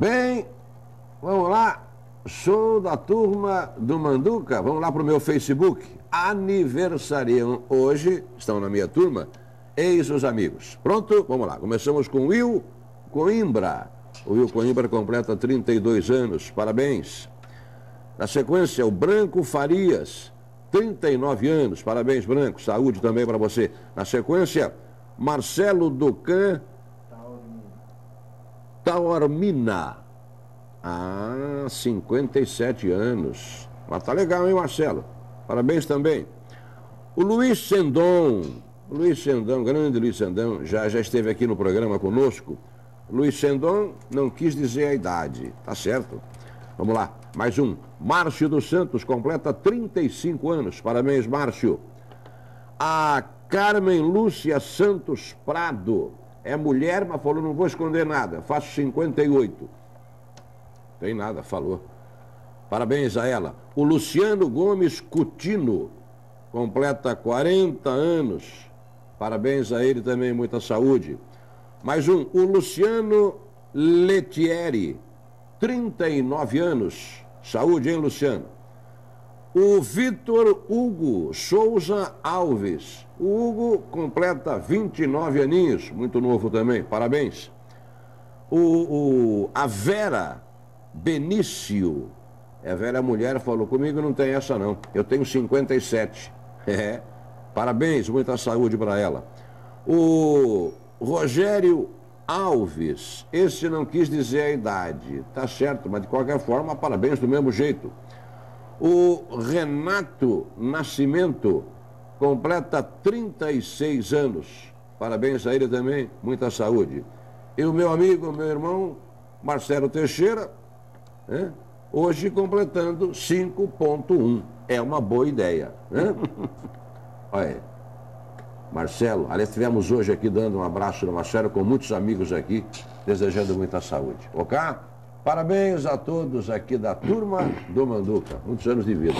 Bem, vamos lá. Sou da turma do Manduca. Vamos lá para o meu Facebook. Aniversariam hoje, estão na minha turma, eis os amigos. Pronto? Vamos lá. Começamos com Will Coimbra. O Will Coimbra completa 32 anos. Parabéns. Na sequência, o Branco Farias, 39 anos. Parabéns, Branco. Saúde também para você. Na sequência, Marcelo Ducan Taormina. Ah, 57 anos. Mas tá legal, hein, Marcelo? Parabéns também. O Luiz Sendon. Luiz Sendon, grande Luiz Sendon, já, já esteve aqui no programa conosco. Luiz Sendon não quis dizer a idade, tá certo? Vamos lá, mais um. Márcio dos Santos completa 35 anos. Parabéns, Márcio. A Carmen Lúcia Santos Prado é mulher, mas falou: não vou esconder nada, faço 58. Tem nada, falou. Parabéns a ela. O Luciano Gomes Cutino completa 40 anos. Parabéns a ele também, muita saúde. Mais um, o Luciano Letieri, 39 anos. Saúde, hein, Luciano? O Vitor Hugo Souza Alves. O Hugo completa 29 aninhos, muito novo também, parabéns. O, o, a Vera Benício, é a Vera mulher, falou comigo, não tem essa não, eu tenho 57. É, parabéns, muita saúde para ela. O Rogério Alves, esse não quis dizer a idade, tá certo, mas de qualquer forma, parabéns do mesmo jeito. O Renato Nascimento completa 36 anos. Parabéns a ele também, muita saúde. E o meu amigo, meu irmão, Marcelo Teixeira, né? hoje completando 5.1. É uma boa ideia. Né? Olha aí. Marcelo, aliás, estivemos hoje aqui dando um abraço no Marcelo com muitos amigos aqui, desejando muita saúde. Ok? Parabéns a todos aqui da turma do Manduca. Muitos anos de vida.